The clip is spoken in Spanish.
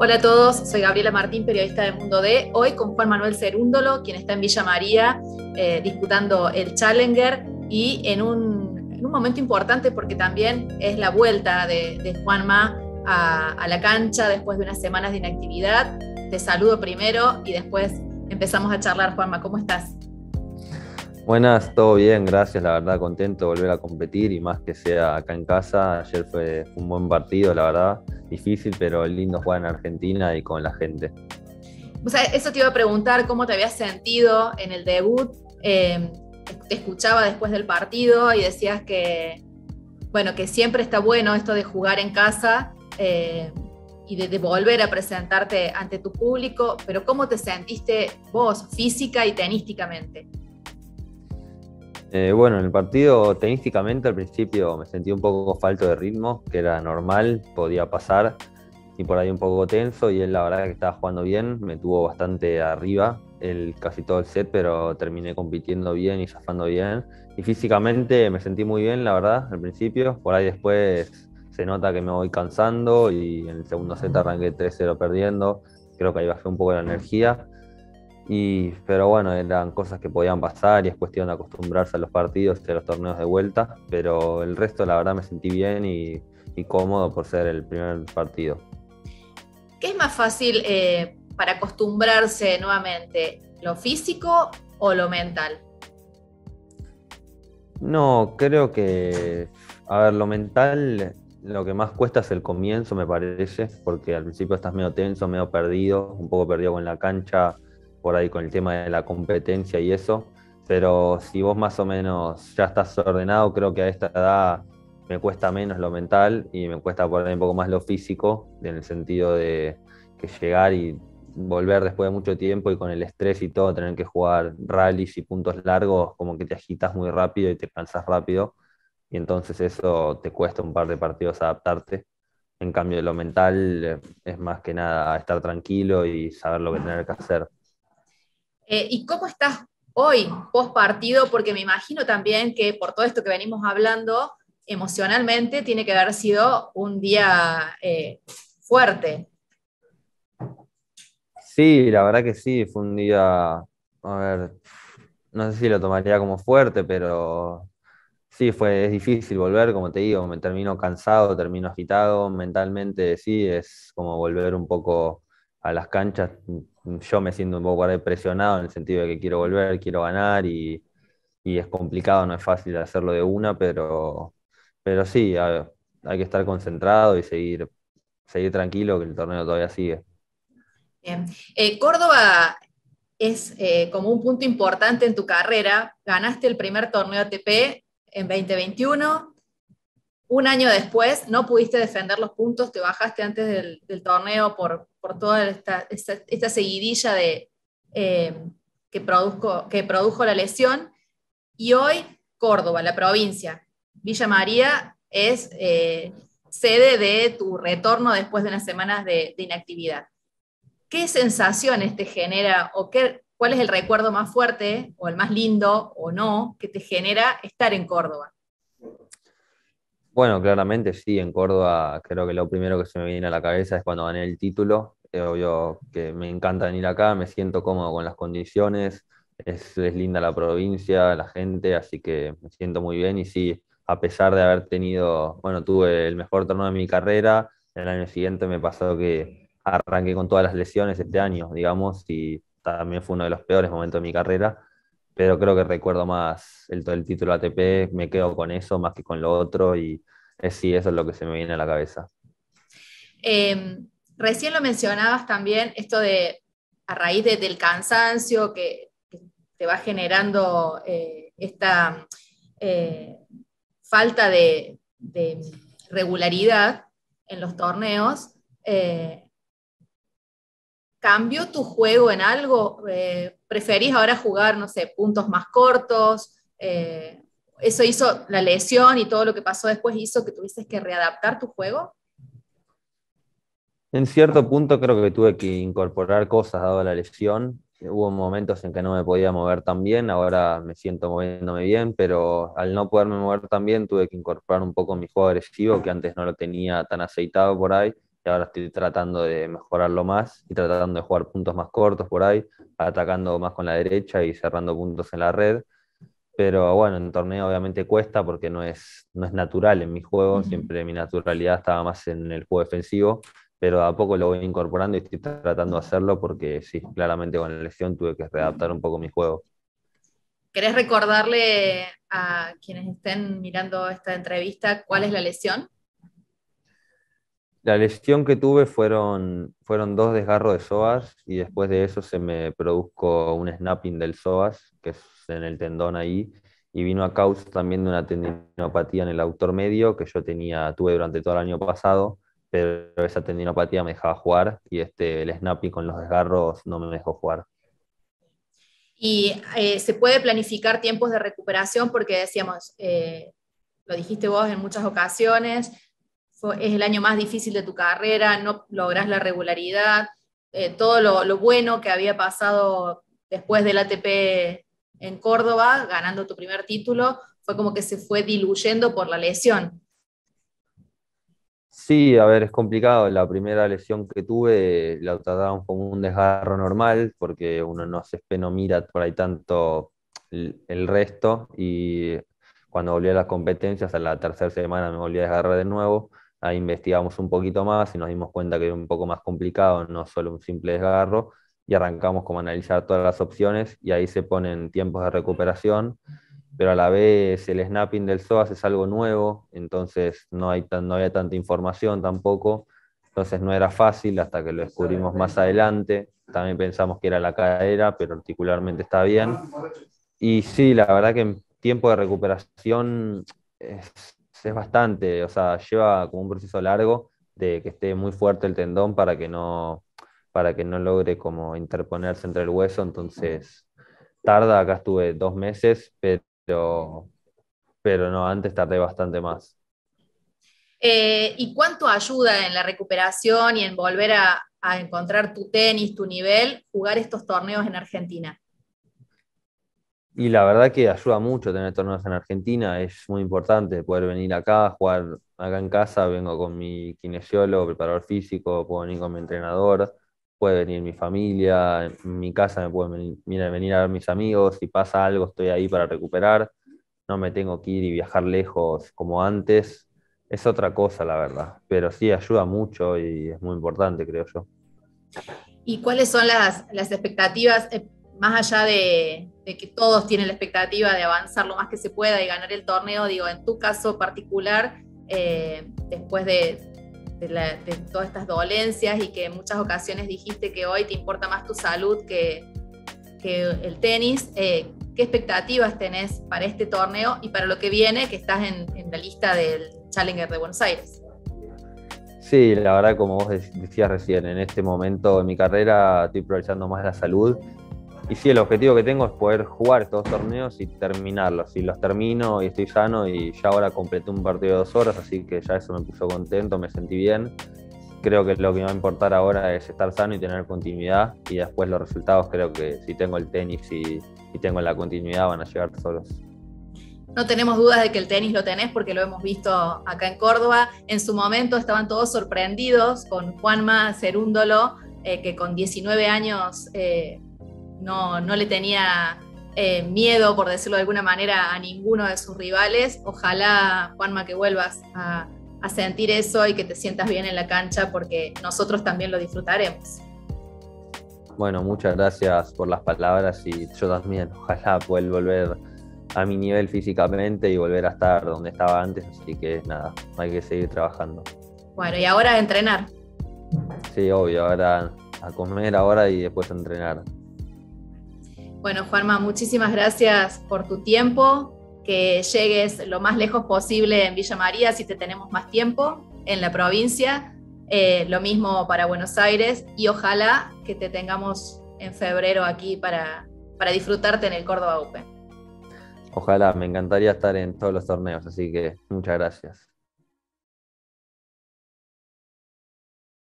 Hola a todos, soy Gabriela Martín, periodista de Mundo D. Hoy con Juan Manuel Cerúndolo, quien está en Villa María eh, disputando el Challenger y en un, en un, momento importante porque también es la vuelta de, de Juanma a, a la cancha después de unas semanas de inactividad. Te saludo primero y después empezamos a charlar. Juanma, ¿cómo estás? Buenas, todo bien, gracias, la verdad contento de volver a competir y más que sea acá en casa. Ayer fue un buen partido, la verdad, difícil, pero lindo jugar en Argentina y con la gente. O sea, eso te iba a preguntar, ¿cómo te habías sentido en el debut? Eh, te escuchaba después del partido y decías que, bueno, que siempre está bueno esto de jugar en casa eh, y de, volver a presentarte ante tu público, pero ¿cómo te sentiste vos física y tenísticamente? Eh, bueno, en el partido tenísticamente al principio me sentí un poco falto de ritmo, que era normal, podía pasar, y por ahí un poco tenso, y él la verdad que estaba jugando bien, me tuvo bastante arriba el, casi todo el set, pero terminé compitiendo bien y zafando bien. Y físicamente me sentí muy bien, la verdad, al principio, por ahí después se nota que me voy cansando y en el segundo set arranqué 3-0 perdiendo, creo que ahí bajé un poco la energía y, pero bueno, eran cosas que podían pasar y es cuestión de acostumbrarse a los partidos y a los torneos de vuelta. Pero el resto, la verdad, me sentí bien y, y cómodo por ser el primer partido. ¿Qué es más fácil eh, para acostumbrarse nuevamente? ¿Lo físico o lo mental? No, creo que, a ver, lo mental, lo que más cuesta es el comienzo, me parece, porque al principio estás medio tenso, medio perdido, un poco perdido con la cancha por ahí con el tema de la competencia y eso, pero si vos más o menos ya estás ordenado, creo que a esta edad me cuesta menos lo mental y me cuesta por ahí un poco más lo físico, en el sentido de que llegar y volver después de mucho tiempo y con el estrés y todo, tener que jugar rallies y puntos largos, como que te agitas muy rápido y te cansas rápido, y entonces eso te cuesta un par de partidos adaptarte. En cambio, lo mental es más que nada estar tranquilo y saber lo que tener que hacer. Eh, ¿Y cómo estás hoy, post partido? Porque me imagino también que por todo esto que venimos hablando, emocionalmente tiene que haber sido un día eh, fuerte. Sí, la verdad que sí, fue un día, a ver, no sé si lo tomaría como fuerte, pero sí, fue, es difícil volver, como te digo, me termino cansado, termino agitado, mentalmente sí, es como volver un poco a las canchas, yo me siento un poco presionado en el sentido de que quiero volver, quiero ganar y, y es complicado, no es fácil hacerlo de una, pero, pero sí, hay, que estar concentrado y seguir, seguir tranquilo que el torneo todavía sigue. Bien. Eh, Córdoba es eh, como un punto importante en tu carrera. Ganaste el primer torneo ATP en 2021, un año después no pudiste defender los puntos, te bajaste antes del, torneo por, por toda esta, esta, esta seguidilla de, eh, que, produjo, que produjo la lesión. Y hoy Córdoba, la provincia, Villa María, es eh, sede de tu retorno después de unas semanas de, de, inactividad. ¿Qué sensaciones te genera o qué, cuál es el recuerdo más fuerte o el más lindo o no que te genera estar en Córdoba? Bueno, claramente sí, en Córdoba creo que lo primero que se me viene a la cabeza es cuando gané el título. Es obvio que me encanta venir acá, me siento cómodo con las condiciones, es, es, linda la provincia, la gente, así que me siento muy bien y sí, a pesar de haber tenido, bueno, tuve el mejor torneo de mi carrera, el año siguiente me pasó que arranqué con todas las lesiones este año, digamos, y también fue uno de los peores momentos de mi carrera, pero creo que recuerdo más el, título ATP, me quedo con eso más que con lo otro y es, sí, eso es lo que se me viene a la cabeza. Eh, recién lo mencionabas también, esto de a raíz de, del cansancio que, te va generando eh, esta eh, falta de, de, regularidad en los torneos. Eh, ¿Cambió tu juego en algo? ¿Preferís ahora jugar, no sé, puntos más cortos? Eh, ¿Eso hizo la lesión y todo lo que pasó después hizo que tuvieses que readaptar tu juego? En cierto punto creo que tuve que incorporar cosas dado la lesión. Hubo momentos en que no me podía mover tan bien, ahora me siento moviéndome bien, pero al no poderme mover tan bien tuve que incorporar un poco mi juego agresivo, que antes no lo tenía tan aceitado por ahí y ahora estoy tratando de mejorarlo más y tratando de jugar puntos más cortos por ahí, atacando más con la derecha y cerrando puntos en la red. Pero bueno, en torneo obviamente cuesta porque no es, no es natural en mi juego, siempre mi naturalidad estaba más en el juego defensivo, pero a poco lo voy incorporando y estoy tratando de hacerlo porque sí, claramente con la lesión tuve que readaptar un poco mi juego. ¿Querés recordarle a quienes estén mirando esta entrevista cuál es la lesión? La lesión que tuve fueron, fueron dos desgarros de psoas y después de eso se me produjo un snapping del psoas, que es en el tendón ahí, y vino a causa también de una tendinopatía en el autor medio que yo tenía, tuve durante todo el año pasado, pero esa tendinopatía me dejaba jugar y este, el snapping con los desgarros no me dejó jugar. Y eh, se puede planificar tiempos de recuperación porque decíamos, eh, lo dijiste vos en muchas ocasiones, es el año más difícil de tu carrera, no logras la regularidad, eh, todo lo, bueno que había pasado después del ATP en Córdoba, ganando tu primer título, fue como que se fue diluyendo por la lesión. Sí, a ver, es complicado. La primera lesión que tuve la tratamos como un desgarro normal, porque uno no se no mira por ahí tanto el, resto. Y cuando volví a las competencias, a la tercera semana me volví a desgarrar de nuevo. Ahí investigamos un poquito más y nos dimos cuenta que era un poco más complicado, no solo un simple desgarro. Y arrancamos como analizar todas las opciones y ahí se ponen tiempos de recuperación pero a la vez el snapping del SOAS es algo nuevo, entonces no, hay no había tanta información tampoco, entonces no era fácil hasta que lo descubrimos más adelante. También pensamos que era la cadera, pero articularmente está bien. Y sí, la verdad que en tiempo de recuperación es, es bastante, o sea, lleva como un proceso largo de que esté muy fuerte el tendón para que no, para que no logre como interponerse entre el hueso, entonces tarda, acá estuve dos meses, pero pero, no, antes tardé bastante más. Eh, ¿Y cuánto ayuda en la recuperación y en volver a, encontrar tu tenis, tu nivel, jugar estos torneos en Argentina? Y la verdad que ayuda mucho tener torneos en Argentina, es muy importante poder venir acá, jugar acá en casa, vengo con mi kinesiólogo, preparador físico, puedo venir con mi entrenador, puede venir mi familia, mi casa me pueden venir, venir a ver mis amigos, si pasa algo estoy ahí para recuperar, no me tengo que ir y viajar lejos como antes, es otra cosa la verdad, pero sí ayuda mucho y es muy importante creo yo. ¿Y cuáles son las, expectativas, eh, más allá de, que todos tienen la expectativa de avanzar lo más que se pueda y ganar el torneo, digo, en tu caso particular, eh, después de, todas estas dolencias y que en muchas ocasiones dijiste que hoy te importa más tu salud que, el tenis. Eh, ¿Qué expectativas tenés para este torneo y para lo que viene, que estás en, en, la lista del Challenger de Buenos Aires? Sí, la verdad, como vos decías recién, en este momento de mi carrera estoy priorizando más la salud y sí, el objetivo que tengo es poder jugar estos torneos y terminarlos. Si los termino y estoy sano y ya ahora completé un partido de dos horas, así que ya eso me puso contento, me sentí bien. Creo que lo que me va a importar ahora es estar sano y tener continuidad y después los resultados creo que si tengo el tenis y, y tengo la continuidad van a llegar solos. No tenemos dudas de que el tenis lo tenés porque lo hemos visto acá en Córdoba. En su momento estaban todos sorprendidos con Juanma Cerúndolo, eh, que con 19 años eh, no, le tenía eh, miedo, por decirlo de alguna manera, a ninguno de sus rivales. Ojalá, Juanma, que vuelvas a, sentir eso y que te sientas bien en la cancha porque nosotros también lo disfrutaremos. Bueno, muchas gracias por las palabras y yo también, ojalá pueda volver a mi nivel físicamente y volver a estar donde estaba antes, así que nada, hay que seguir trabajando. Bueno, y ahora a entrenar. Sí, obvio, ahora a comer ahora y después a entrenar. Bueno, Juanma, muchísimas gracias por tu tiempo, que llegues lo más lejos posible en Villa María si te tenemos más tiempo en la provincia. Eh, lo mismo para Buenos Aires y ojalá que te tengamos en febrero aquí para, para disfrutarte en el Córdoba Open. Ojalá, me encantaría estar en todos los torneos, así que muchas gracias.